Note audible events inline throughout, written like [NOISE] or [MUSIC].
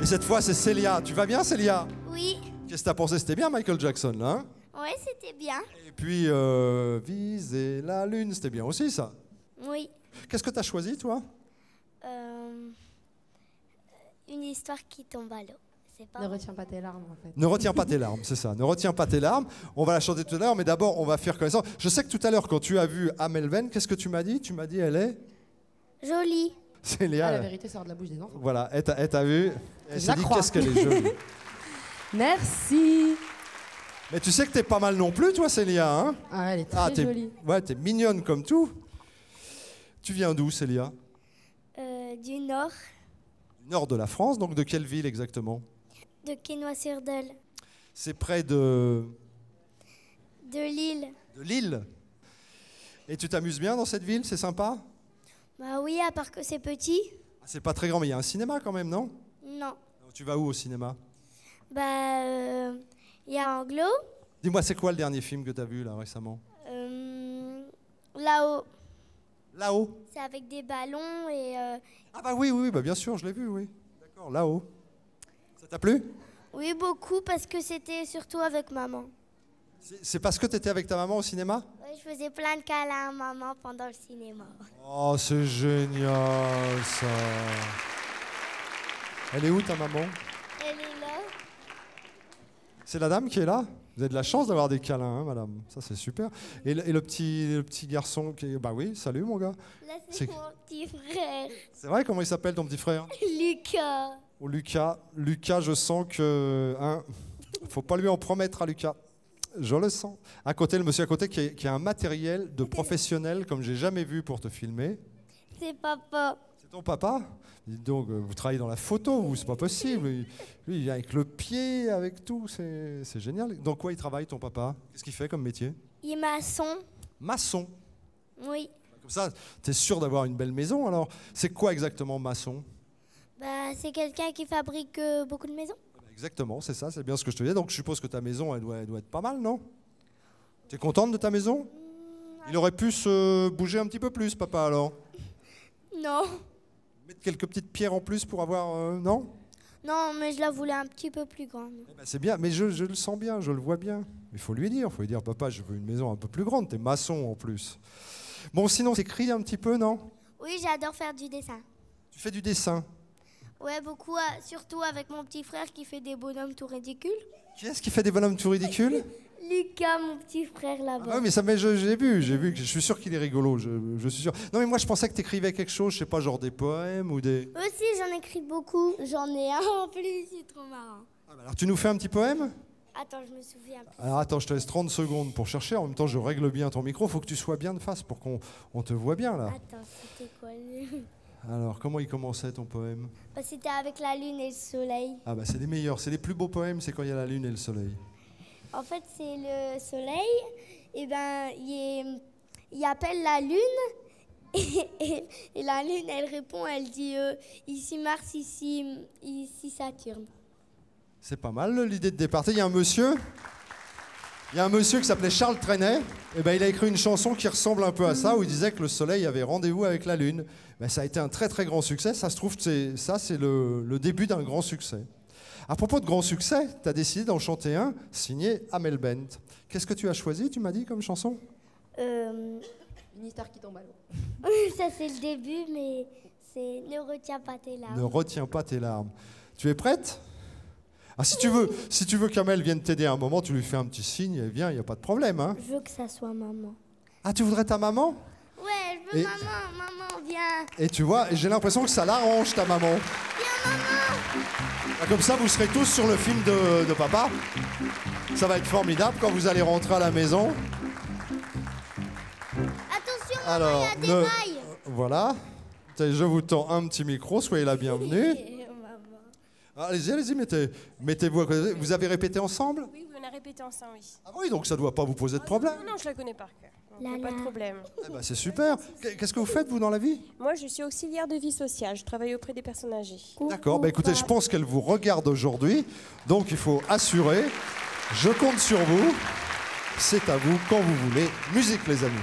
Et cette fois, c'est Célia. Tu vas bien, Célia? Oui. Qu'est-ce que t'as pensé? C'était bien, Michael Jackson, là hein? Ouais, c'était bien. Et puis, euh, Viser la lune, c'était bien aussi, ça. Oui. Qu'est-ce que t'as choisi, toi? Euh, une histoire qui tombe à l'eau. Pas Ne retiens pas tes larmes en fait. Ne retiens pas tes larmes, c'est ça. Ne retiens pas tes larmes. On va la chanter tout à l'heure, mais d'abord, on va faire connaissance. Je sais que tout à l'heure, quand tu as vu Amel Ben, qu'est-ce que tu m'as dit? Tu m'as dit, elle est Jolie. [LAUGHS] Célia. Ah, la vérité sort de la bouche des enfants. Voilà, elle t'a vu. Elle s'est dit, qu'est-ce qu'elle est jolie. [LAUGHS] Merci. mais tu sais que t'es pas mal non plus, toi, Célia. Hein? Ah, elle est très ah, t'es jolie. ouais, t'es mignonne comme tout. Tu viens d'où, Célia? Euh, du nord Du nord de la France, donc de quelle ville exactement? De Quesnoy-sur-Dole. C'est près de, De Lille. de Lille. Et tu t'amuses bien dans cette ville? C'est sympa? Bah oui, à part que c'est petit. Ah, C'est pas très grand, mais il y a un cinéma quand même, non? Non. Tu vas où au cinéma? Bah, euh, il y a Anglo. Dis-moi, c'est quoi le dernier film que tu as vu là récemment? Euh, Là-haut. Là-haut? C'est avec des ballons et... euh, Ah bah oui, oui, oui, bah bien sûr, je l'ai vu, oui. D'accord, là-haut. Ça t'a plu? Oui, beaucoup parce que c'était surtout avec maman. C'est parce que tu étais avec ta maman au cinéma? Ouais, je faisais plein de câlins à maman pendant le cinéma. Oh, c'est génial ça. Elle est où ta maman? Elle est là. C'est la dame qui est là? Vous avez de la chance d'avoir des câlins, hein, madame. Ça, c'est super. Et le, et le petit, le petit garçon qui est... Bah oui, salut mon gars. Là, C'est- c'est mon petit frère. C'est vrai, comment il s'appelle ton petit frère? Lucas. Oh, Lucas. Lucas, je sens que... Hein, faut pas lui en promettre à Lucas. Je le sens. À côté, le monsieur à côté qui, est- qui a un matériel de professionnel comme j'ai jamais vu pour te filmer. C'est papa. C'est ton papa Dites donc, euh, vous travaillez dans la photo, vous, c'est pas possible. Lui, il vient avec le pied, avec tout, c'est c'est génial. Dans quoi il travaille, ton papa? Qu'est-ce qu'il fait comme métier? Il est maçon. Maçon. Oui. Comme ça, tu es sûr d'avoir une belle maison, alors? C'est quoi exactement maçon? Bah, c'est quelqu'un qui fabrique euh, beaucoup de maisons. Exactement, c'est ça, c'est bien ce que je te disais. Donc je suppose que ta maison, elle doit, elle doit être pas mal, non? Tu es contente de ta maison? Il aurait pu se bouger un petit peu plus, papa, alors? Non. Mettre quelques petites pierres en plus pour avoir... euh, non? Non, mais je la voulais un petit peu plus grande. Eh ben, c'est bien, mais je, je le sens bien, je le vois bien. Il faut lui dire, il faut lui dire, papa, je veux une maison un peu plus grande, t'es maçon en plus. Bon, sinon, t'écris un petit peu, non? Oui, j'adore faire du dessin. Tu fais du dessin? Ouais, beaucoup, euh, surtout avec mon petit frère qui fait des bonhommes tout ridicules. Qui est-ce qui fait des bonhommes tout ridicules? Lucas, mon petit frère là-bas. Ah oui, mais ça, mais j'ai vu, j'ai vu, je suis sûr qu'il est rigolo, je, je suis sûr. Non, mais moi, je pensais que t'écrivais quelque chose, je sais pas, genre des poèmes ou des... Aussi, j'en écris beaucoup. J'en ai un en plus, c'est trop marrant. Ah, bah Alors, tu nous fais un petit poème? Attends, je me souviens plus. Alors, attends, je te laisse 30 secondes pour chercher. En même temps, je règle bien ton micro, faut que tu sois bien de face pour qu'on on te voit bien, là. Attends, c'était quoi Alors, comment il commençait ton poème Bah, C'était avec la lune et le soleil. Ah, bah, c'est les meilleurs, c'est les plus beaux poèmes, c'est quand il y a la lune et le soleil. En fait, c'est le soleil. Et ben, il, est- il appelle la lune. Et, [LAUGHS] et- et la lune, elle répond, elle dit euh, ici Mars, ici, ici Saturne. C'est pas mal l'idée de départ. Il y a un monsieur, il y a un monsieur qui s'appelait Charles Trenet. Et ben il a écrit une chanson qui ressemble un peu à ça où il disait que le soleil avait rendez-vous avec la lune. Ben, ça a été un très très grand succès. Ça se trouve que c'est- ça c'est le, le début d'un grand succès. À propos de grand succès, tu as décidé d'en chanter un signé Amel Bent. Qu'est-ce que tu as choisi, tu m'as dit, comme chanson? Euh, Une histoire qui tombe à l'eau. [LAUGHS] ça, c'est le début, mais c'est ne retiens pas tes larmes. Ne retiens pas tes larmes. Tu es prête? Ah, si tu veux, si tu veux qu'Amel vienne t'aider à un moment, tu lui fais un petit signe, elle vient, il n'y a pas de problème. Hein Je veux que ça soit maman. ah, tu voudrais ta maman? Ouais, je veux Et- maman, maman, viens. Et tu vois, j'ai l'impression que ça l'arrange ta maman. Ah, Comme ça, vous serez tous sur le film de, de papa. Ça va être formidable quand vous allez rentrer à la maison. Attention, maman, Alors, il y a des ne-. Voilà. Je vous tends un petit micro, soyez la bienvenue. [LAUGHS] Allez-y, allez-y, mettez, mettez-vous à côté. Vous avez répété ensemble? Oui, on a répété ensemble, oui. Ah oui, donc ça ne doit pas vous poser de problème. Non, non, je la connais par cœur. Donc, La y a pas la. de problème. Eh ben, c'est super. Qu'est-ce que vous faites, vous, dans la vie? Moi, je suis auxiliaire de vie sociale. Je travaille auprès des personnes âgées. D'accord, bah écoutez, je pense qu'elle vous regarde aujourd'hui, donc il faut assurer. Je compte sur vous. C'est à vous quand vous voulez. Musique, les amis.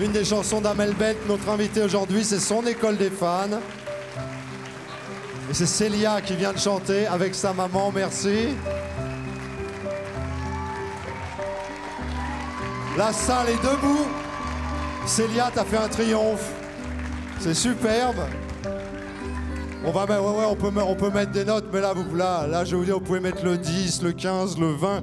Une des chansons d'Amel Bent, notre invité aujourd'hui, c'est son école des fans. Et c'est Célia qui vient de chanter avec sa maman, merci. La salle est debout. Célia, t'as fait un triomphe. C'est superbe. On va peut, mettre des notes, mais là, vous, là, là, je vous dire, vous pouvez mettre le 10, le 15, le 20.